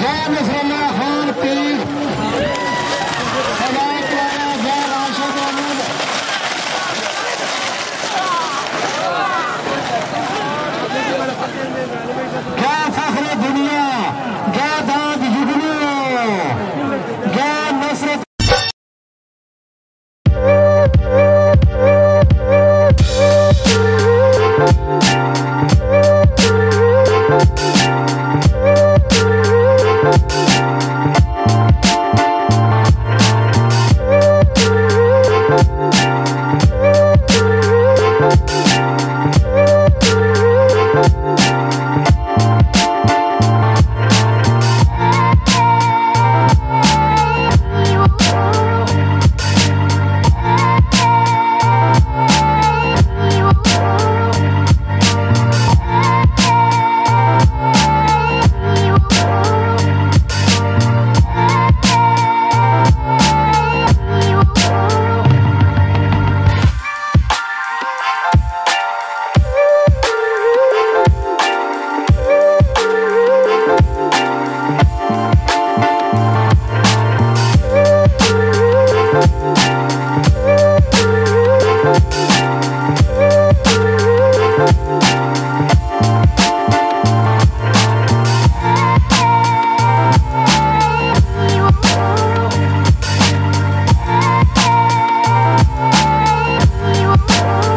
Vamos, Ronaldo!